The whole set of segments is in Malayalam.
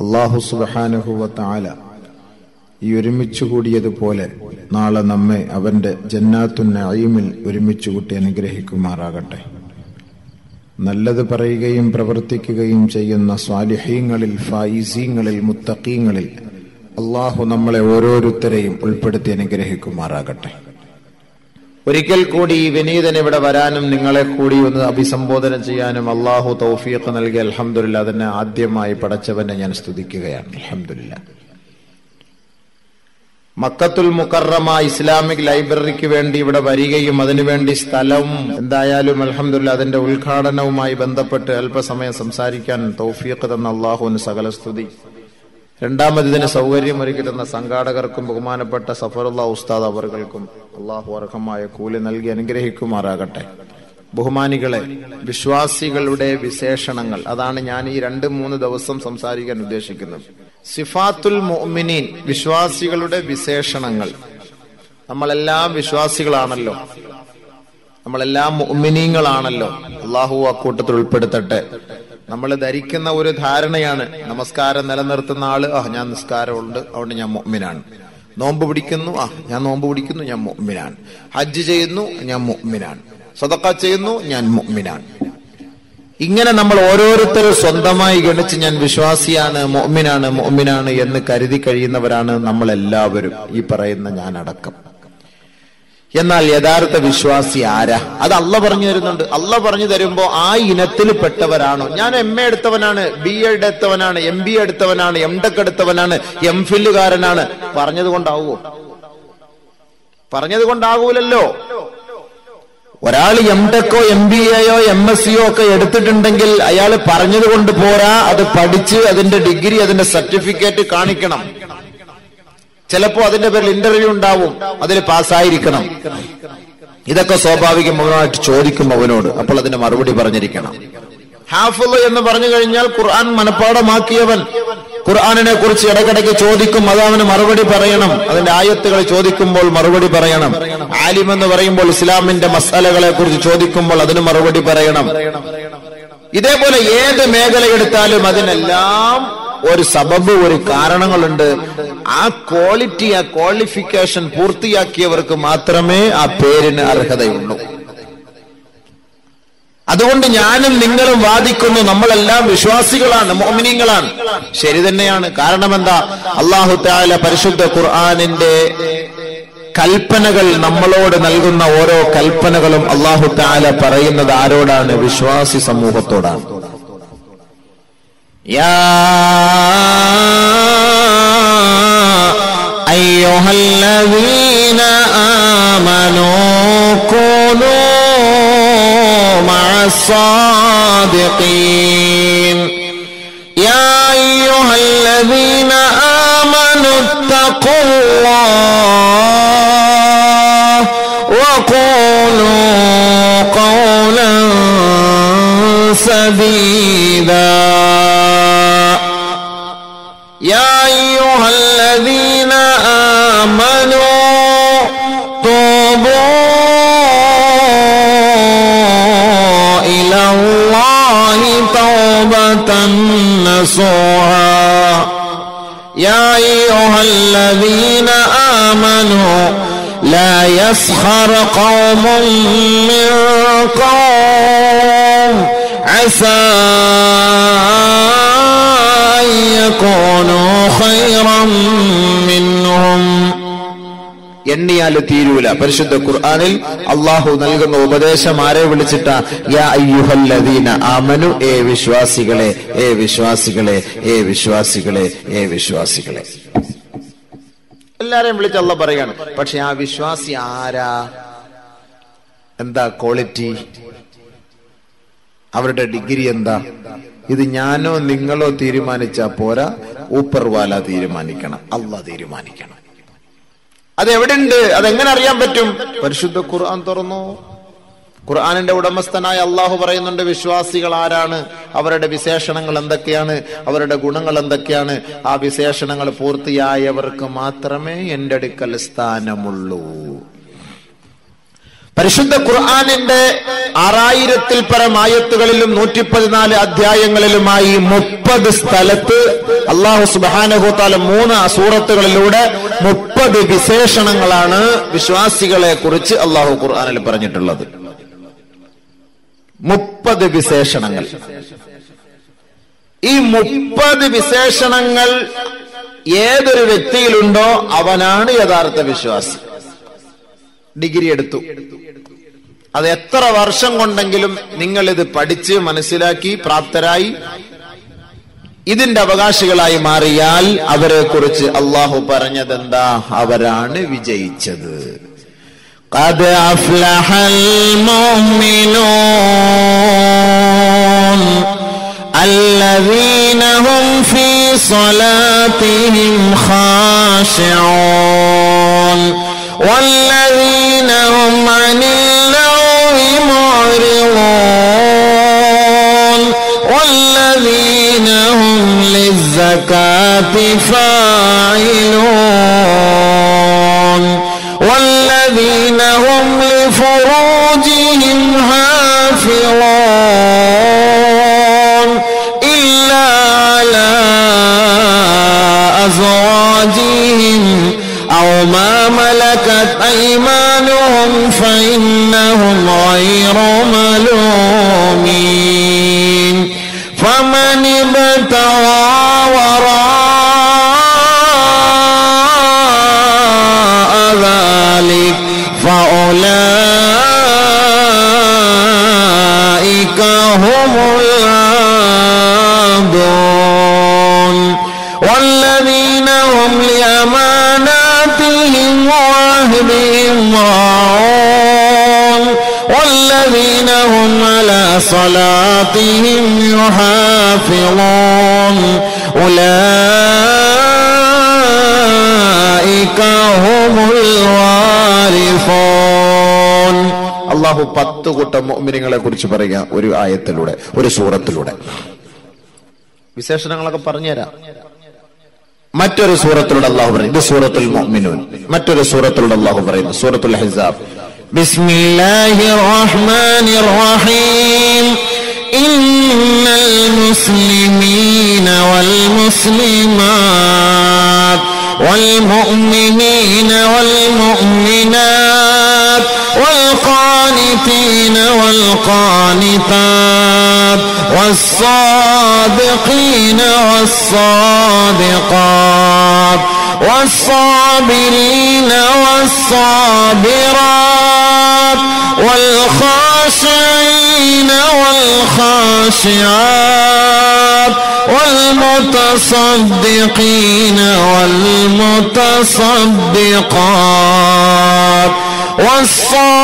അള്ളാഹു സുബഹാനുഹുവത്താല ഈ ഒരുമിച്ചു കൂടിയതുപോലെ നാളെ നമ്മെ അവന്റെ ജന്നാത്തുൻ നഈമിൽ ഒരുമിച്ചു കൂട്ടി അനുഗ്രഹിക്കുമാറാകട്ടെ. നല്ലത് പറയുകയും പ്രവർത്തിക്കുകയും ചെയ്യുന്ന സ്വാലിഹീങ്ങളിൽ ഫായിസീങ്ങളിൽ മുത്തക്കീങ്ങളിൽ അള്ളാഹു നമ്മളെ ഓരോരുത്തരെയും ഉൾപ്പെടുത്തി അനുഗ്രഹിക്കുമാറാകട്ടെ. ഒരിക്കൽ കൂടി ഈ വിനീതൻ ഇവിടെ വരാനും നിങ്ങളെ കൂടി ഒന്ന് അഭിസംബോധന ചെയ്യാനും അള്ളാഹു തൗഫീഖ് നൽകി. അലഹമില്ല അതിനെ ആദ്യമായി പടച്ചവനെ ഞാൻ സ്തുതിക്കുകയാണ്. അലഹമില്ല മക്കത്തുൽ മുക്കറമ ഇസ്ലാമിക് ലൈബ്രറിക്ക് വേണ്ടി ഇവിടെ വരികയും അതിനുവേണ്ടി സ്ഥലവും എന്തായാലും അലഹമില്ല അതിന്റെ ഉദ്ഘാടനവുമായി ബന്ധപ്പെട്ട് അല്പസമയം സംസാരിക്കാൻ തൗഫീഖ് തന്ന അള്ളാഹുവിന് സകല സ്തുതി. രണ്ടാമത് ഇതിന് സൗകര്യം ഒരുക്കി തന്ന സംഘാടകർക്കും ബഹുമാനപ്പെട്ട സഫറുള്ള ഉസ്താദ് അവർകൾക്കും അള്ളാഹു അർഹമായ കൂലി നൽകി അനുഗ്രഹിക്കുമാറാകട്ടെ. ബഹുമാനികളെ വിശ്വാസികളുടെ വിശേഷണങ്ങൾ. അതാണ് ഞാൻ ഈ രണ്ട് മൂന്ന് ദിവസം സംസാരിക്കാൻ ഉദ്ദേശിക്കുന്നത്. സിഫാത്തുൽ മുഅ്മിനീൻ വിശ്വാസികളുടെ വിശേഷണങ്ങൾ. നമ്മളെല്ലാം വിശ്വാസികളാണല്ലോ. നമ്മളെല്ലാം മൊമിനീങ്ങളാണല്ലോ അള്ളാഹു കൂട്ടത്തിൽ ഉൾപ്പെടുത്തട്ടെ. നമ്മൾ ധരിക്കുന്ന ഒരു ധാരണയാണ് നമസ്കാരം നിലനിർത്തുന്ന ആൾ ആ ഞാൻ നിസ്കാരമുണ്ട് അതുകൊണ്ട് ഞാൻ മൊമ്മിനാണ് നോമ്പ് പിടിക്കുന്നു ആ ഞാൻ നോമ്പ് പിടിക്കുന്നു ഞാൻ മൊമ്മിനാണ് ഹജ്ജ് ചെയ്യുന്നു ഞാൻ മൊമ്മിനാണ് സ്വതക്ക ചെയ്യുന്നു ഞാൻ മൊമ്മിനാണ് ഇങ്ങനെ നമ്മൾ ഓരോരുത്തരും സ്വന്തമായി ഗണിച്ച് ഞാൻ വിശ്വാസിയാണ് മൊമ്മിനാണ് മൊമ്മിനാണ് എന്ന് കരുതി കഴിയുന്നവരാണ് നമ്മൾ എല്ലാവരും ഈ പറയുന്ന ഞാൻ അടക്കം എന്നാൽ യഥാർത്ഥ വിശ്വാസി ആരാ? അത് അല്ല പറഞ്ഞു തരുന്നുണ്ട്. അല്ല പറഞ്ഞു തരുമ്പോ ആ ഇനത്തിൽ പെട്ടവരാണോ? ഞാൻ എം എ എടുത്തവനാണ് ബി എഡ് എടുത്തവനാണ് എം ബി എടുത്തവനാണ് എം ടെക് എടുത്തവനാണ് എം ഫില്ലുകാരനാണ് പറഞ്ഞത് കൊണ്ടാവുമോ പറഞ്ഞത് കൊണ്ടാകൂലല്ലോ ഒരാൾ എം ടെക്കോ എം ബി എയോ എം എസ് സിയോ ഒക്കെ എടുത്തിട്ടുണ്ടെങ്കിൽ അയാൾ പറഞ്ഞത് കൊണ്ട് പോരാ അത് പഠിച്ച് അതിന്റെ ഡിഗ്രി അതിന്റെ സർട്ടിഫിക്കറ്റ് കാണിക്കണം. ചിലപ്പോ അതിന്റെ പേരിൽ ഇന്റർവ്യൂ ഉണ്ടാവും. അതിൽ പാസ്സായിരിക്കണം. ഇതൊക്കെ സ്വാഭാവികമായിട്ട് ചോദിക്കും അവനോട് അപ്പോൾ അതിന്റെ മറുപടി പറഞ്ഞിരിക്കണം. ഹാഫുള്ള എന്ന് പറഞ്ഞു കഴിഞ്ഞാൽ ഖുർആൻ മനഃപ്പാടമാക്കിയവൻ ഖുർആാനിനെ കുറിച്ച് ഇടയ്ക്കിടയ്ക്ക് ചോദിക്കും അത് അവന് മറുപടി പറയണം. അതിന്റെ ആയത്തുകൾ ചോദിക്കുമ്പോൾ മറുപടി പറയണം. ആലിം എന്ന് പറയുമ്പോൾ ഇസ്ലാമിന്റെ മസാലകളെ കുറിച്ച് ചോദിക്കുമ്പോൾ അതിന് മറുപടി പറയണം. ഇതേപോലെ ഏത് മേഖല എടുത്താലും അതിനെല്ലാം ഒരു സബബ് ഒരു കാരണങ്ങളുണ്ട്. ആ ക്വാളിറ്റി ആ ക്വാളിഫിക്കേഷൻ പൂർത്തിയാക്കിയവർക്ക് മാത്രമേ ആ പേരിന് അർഹതയുള്ളൂ. അതുകൊണ്ട് ഞാനും നിങ്ങളും വാദിക്കുന്നു നമ്മളെല്ലാം വിശ്വാസികളാണ് മോമിനിങ്ങളാണ്. ശരി തന്നെയാണ്. കാരണം എന്താ അള്ളാഹു താല പരിശുദ്ധ ഖുർആാനിന്റെ കൽപ്പനകൾ നമ്മളോട് നൽകുന്ന ഓരോ കൽപ്പനകളും അള്ളാഹു താല പറയുന്നത് ആരോടാണ്? വിശ്വാസി സമൂഹത്തോടാണ്. أيها الذين آمنوا كونوا مع الصادقين. يا أيها الذين آمنوا اتقوا الله وقولوا قولا سديدا. يا أيها الذين آمنوا توبوا إلى الله توبة نصوحا. يا أيها الذين آمنوا لا يسخر قوم من قوم. عسى എണ്ണിയാൽ തീരൂല. പരിശുദ്ധ ഖുർആാനിൽ അള്ളാഹു നൽകുന്ന ഉപദേശം ആരെ വിളിച്ചിട്ട? ആമനു ഏ വിശ്വാസികളെ ഏ വിശ്വാസികളെ ഏ വിശ്വാസികളെ ഏ വിശ്വാസികളെ. എല്ലാരെയും വിളിച്ച് അള്ള പറയാണ്. പക്ഷെ ആ വിശ്വാസി ആരാ? എന്താ ക്വാളിറ്റി? അവരുടെ ഡിഗ്രി എന്താ? ഇത് ഞാനോ നിങ്ങളോ തീരുമാനിച്ചാ പോരാ. ഊപ്പർവാല തീരുമാനിക്കണം. അല്ല തീരുമാനിക്കണം. അതെവിടെയുണ്ട് അതെങ്ങനെ അറിയാൻ പറ്റും? പരിശുദ്ധ ഖുർആൻ തുറന്നു? ഖുർആാനിന്റെ ഉടമസ്ഥനായ അള്ളാഹു പറയുന്നുണ്ട് വിശ്വാസികൾ ആരാണ്? അവരുടെ വിശേഷണങ്ങൾ എന്തൊക്കെയാണ്? അവരുടെ ഗുണങ്ങൾ എന്തൊക്കെയാണ്? ആ വിശേഷണങ്ങൾ പൂർത്തിയായവർക്ക് മാത്രമേ എന്റെ അടുക്കൽ സ്ഥാനമുള്ളൂ. പരിശുദ്ധ ഖുർആാനിന്റെ ആറായിരത്തിൽ പരം ആയത്തുകളിലും നൂറ്റി പതിനാല് അധ്യായങ്ങളിലുമായി മുപ്പത് സ്ഥലത്ത് അള്ളാഹു സുബാനഹുത്താല മൂന്ന് സൂറത്തുകളിലൂടെ മുപ്പത് വിശേഷണങ്ങളാണ് വിശ്വാസികളെ കുറിച്ച് അള്ളാഹു ഖുർആാനിൽ പറഞ്ഞിട്ടുള്ളത്. മുപ്പത് വിശേഷണങ്ങൾ. ഈ മുപ്പത് വിശേഷണങ്ങൾ ഏതൊരു വ്യക്തിയിലുണ്ടോ അവനാണ് യഥാർത്ഥ വിശ്വാസി. ഡിഗ്രി എടുത്തു അത് എത്ര വർഷം കൊണ്ടെങ്കിലും നിങ്ങൾ ഇത് പഠിച്ച് മനസ്സിലാക്കി പ്രാപ്തരായി ഇതിന്റെ അവകാശികളായി മാറിയാൽ അവരെ കുറിച്ച് അള്ളാഹു പറഞ്ഞതെന്താ അവരാണ് വിജയിച്ചത് قد أفلح المؤمنون الذين هم في صلاتهم خاشعون والذين هم عن اللغو معرضون. والذين هم للزكاة فاعلون. والذين هم لفروجهم حافظون ابتغى ذلك فأولئك هم العادون والذين هم لأماناتهم وعهدهم راعون. والذين هم على صلاتهم يحافظون أولئك هم الوارثون അള്ളാഹു പത്ത് കൂട്ടം മോമിനിങ്ങളെ കുറിച്ച് പറയുക ഒരു ആയത്തിലൂടെ ഒരു സൂറത്തിലൂടെ വിശേഷണങ്ങളൊക്കെ പറഞ്ഞുതരാം മറ്റൊരു സൂറത്തിലൂടെ അള്ളാഹു പറയും ഇത് സൂറത്തുൽ മുഅ്മിനൂൻ മറ്റൊരു സൂറത്തിലൂടെ അള്ളാഹു പറയുന്നു സൂറത്തുൽ ഹിസാബ് بسم الله الرحمن الرحيم إن المسلمين والمسلمات والمؤمنين والمؤمنات والقانتين والقانتات والصادقين والصادقات والصابرين والصابرات والخاشعين والخاشعات والمتصدقين والمتصدقات والصائمين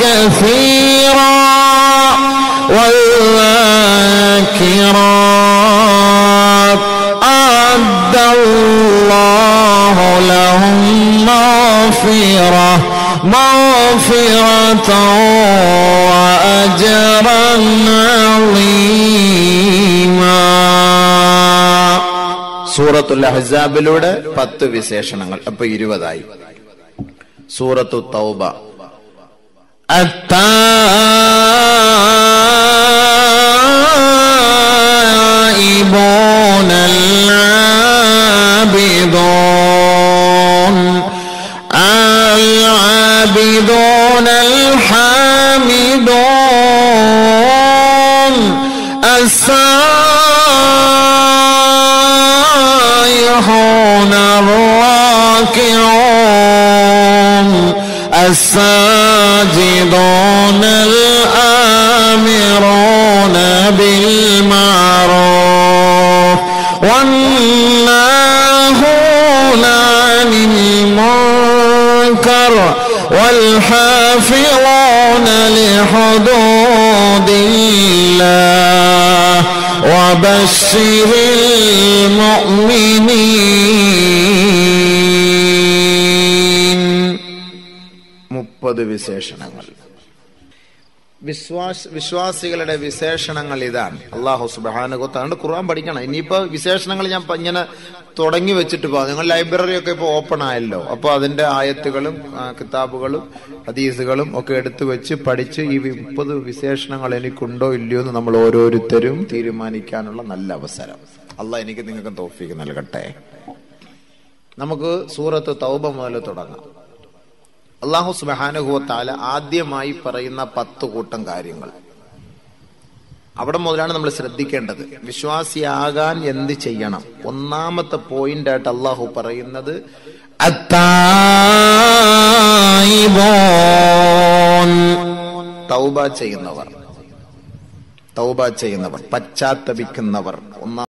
كثيرا والذاكرات أعد الله لهم مغفرة مغفرة وأجرا عظيما സൂറത്തുൽ അഹ്സാബിലൂടെ പത്ത് വിശേഷണങ്ങൾ അപ്പൊ ഇരുപതായി സൂറത്തു തൗബ التائبون وبشر المؤمنين മുപ്പത് വിശേഷണങ്ങൾ വിശ്വാസ വിശ്വാസികളുടെ വിശേഷണങ്ങൾ ഇതാണ്. അള്ളാഹു സുബാനുഗത്താണ് ഖുർആൻ പഠിക്കണം. ഇനിയിപ്പോ വിശേഷണങ്ങൾ ഞാൻ ഇങ്ങനെ തുടങ്ങി വെച്ചിട്ട് പോകാം. നിങ്ങൾ ലൈബ്രറി ഒക്കെ ഇപ്പൊ ഓപ്പൺ ആയല്ലോ. അപ്പൊ അതിന്റെ ആയത്തുകളും കിതാബുകളും ഹദീസുകളും ഒക്കെ എടുത്തു വെച്ച് പഠിച്ച് ഈ മുപ്പത് വിശേഷണങ്ങൾ എനിക്കുണ്ടോ ഇല്ലയോ എന്ന് നമ്മൾ ഓരോരുത്തരും തീരുമാനിക്കാനുള്ള നല്ല അവസരം. അള്ളാഹ് എനിക്ക് നിങ്ങൾക്ക് തോഫിക്ക് നൽകട്ടെ. നമുക്ക് സൂറത്ത് തൗബ മുതൽ തുടങ്ങാം. അള്ളാഹു സുബാനുഹുവത്താല ആദ്യമായി പറയുന്ന പത്ത് കൂട്ടം കാര്യങ്ങൾ. അവിടെ മുതലാണ് നമ്മൾ ശ്രദ്ധിക്കേണ്ടത്. വിശ്വാസിയാകാൻ എന്ത് ചെയ്യണം? ഒന്നാമത്തെ പോയിന്റ് ആയിട്ട് അള്ളാഹു പറയുന്നത് തൗബ ചെയ്യുന്നവർ. തൗബ ചെയ്യുന്നവർ. പശ്ചാത്തപിക്കുന്നവർ. ഒന്നാം